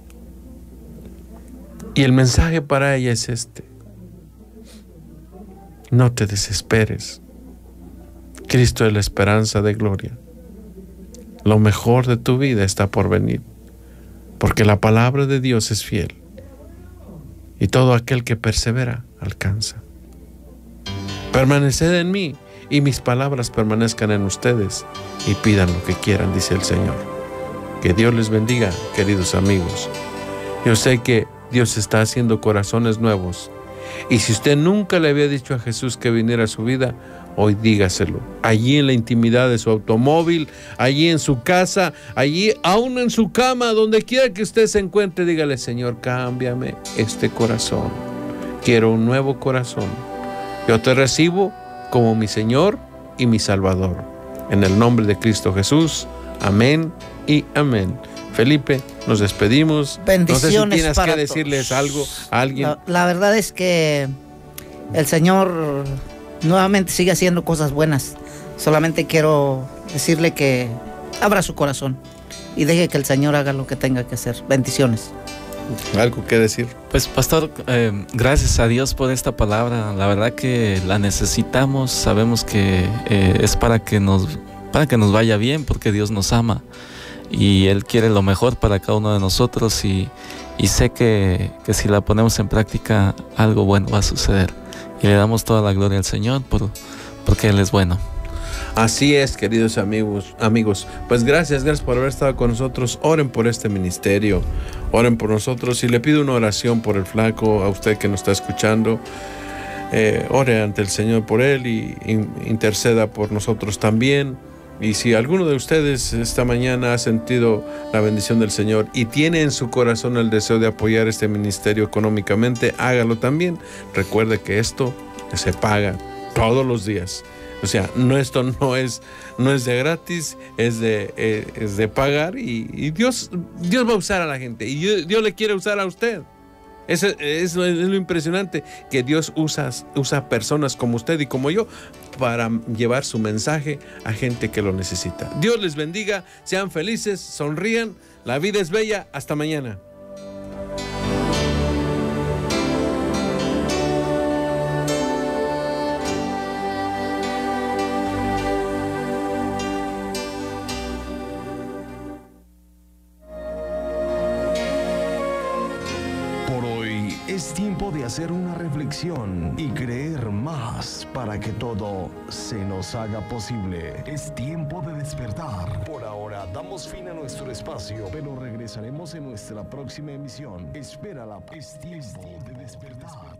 Y el mensaje para ella es este. No te desesperes. Cristo es la esperanza de gloria. Lo mejor de tu vida está por venir, porque la palabra de Dios es fiel Y todo aquel que persevera alcanza. Permaneced en mí y mis palabras permanezcan en ustedes y pidan lo que quieran, dice el Señor. Que Dios les bendiga, queridos amigos. Yo sé que Dios está haciendo corazones nuevos. Y si usted nunca le había dicho a Jesús que viniera a su vida, hoy dígaselo. Allí en la intimidad de su automóvil, allí en su casa, allí aún en su cama, donde quiera que usted se encuentre, dígale, Señor, cámbiame este corazón. Quiero un nuevo corazón. Yo te recibo como mi Señor y mi Salvador. En el nombre de Cristo Jesús. Amén y amén. Felipe, nos despedimos. Bendiciones. No sé si tienes para que decirles algo a alguien. La, la verdad es que el Señor nuevamente sigue haciendo cosas buenas. Solamente quiero decirle que abra su corazón y deje que el Señor haga lo que tenga que hacer. Bendiciones. Algo que decir. Pues pastor, eh, gracias a Dios por esta palabra. La verdad que la necesitamos. Sabemos que eh, es para que nos para que nos vaya bien, porque Dios nos ama y Él quiere lo mejor para cada uno de nosotros y, y sé que, que si la ponemos en práctica algo bueno va a suceder. Y le damos toda la gloria al Señor por, porque Él es bueno. Así es, queridos amigos, amigos. Pues gracias, gracias por haber estado con nosotros. Oren por este ministerio, oren por nosotros. Y le pido una oración por el flaco, a usted que nos está escuchando. Eh, ore ante el Señor por él y in- interceda por nosotros también. Y si alguno de ustedes esta mañana ha sentido la bendición del Señor y tiene en su corazón el deseo de apoyar este ministerio económicamente, hágalo también. Recuerde que esto se paga todos los días. O sea, no, esto no es, no es de gratis, es de, eh, es de pagar y, y Dios, Dios va a usar a la gente y Dios, le quiere usar a usted. Eso, eso es lo impresionante, que Dios usa, usa personas como usted y como yo para llevar su mensaje a gente que lo necesita. Dios les bendiga, sean felices, sonrían, la vida es bella, hasta mañana. Y creer más para que todo se nos haga posible. Es tiempo de despertar. Por ahora damos fin a nuestro espacio, pero regresaremos en nuestra próxima emisión. Espérala. Es tiempo de despertar.